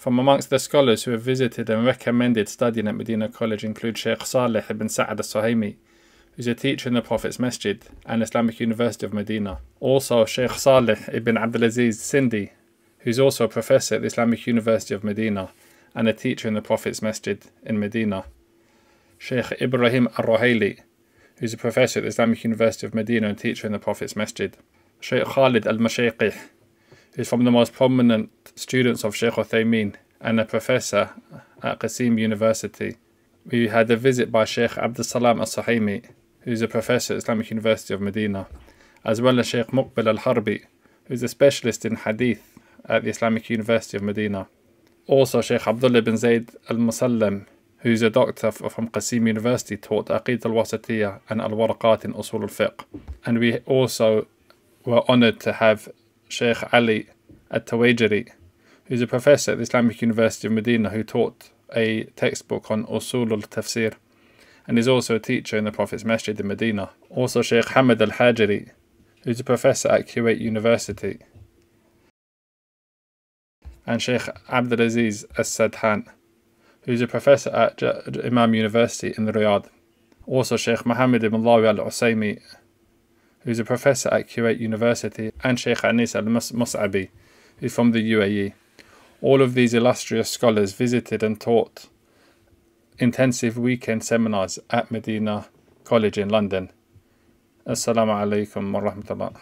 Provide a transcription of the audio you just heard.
From amongst the scholars who have visited and recommended studying at Medina College include Sheikh Saleh ibn Sa'ad al-Suhaimi, who's a teacher in the Prophet's Masjid and Islamic University of Medina. Also Sheikh Saleh ibn Abdulaziz Sindi, who's also a professor at the Islamic University of Medina and a teacher in the Prophet's Masjid in Medina. Sheikh Ibrahim al-Ruhaili, who's a professor at the Islamic University of Medina and teacher in the Prophet's Masjid. Sheikh Khalid al-Mushayqih, who's from the most prominent students of Sheikh Uthaymeen and a professor at Qasim University. We had a visit by Sheikh Abdul Salam al-Suhaimi, who's a professor at Islamic University of Medina, as well as Sheikh Muqbil al-Harbi, who's a specialist in Hadith at the Islamic University of Medina. Also Sheikh Abdullah bin Zayd al-Musallam, who's a doctor from Qasim University, taught Aqid al-Wasatiyah and al-Waraqat in Usul al-Fiqh. And we also were honored to have Sheikh Ali at-Tawajiri, who's a professor at the Islamic University of Medina who taught a textbook on Usul al-Tafsir and is also a teacher in the Prophet's Masjid in Medina. Also Sheikh Hamad al-Hajiri, who's a professor at Kuwait University. And Sheikh Abdulaziz as-Sadhan, who's a professor at Imam University in Riyadh. Also Sheikh Muhammad ibn Dawi al-Usaymi, who's a professor at Kuwait University, and Sheikh Anis al-Mus'abi, who's from the UAE. All of these illustrious scholars visited and taught intensive weekend seminars at Medina College in London. Assalamu alaikum wa rahmatullah.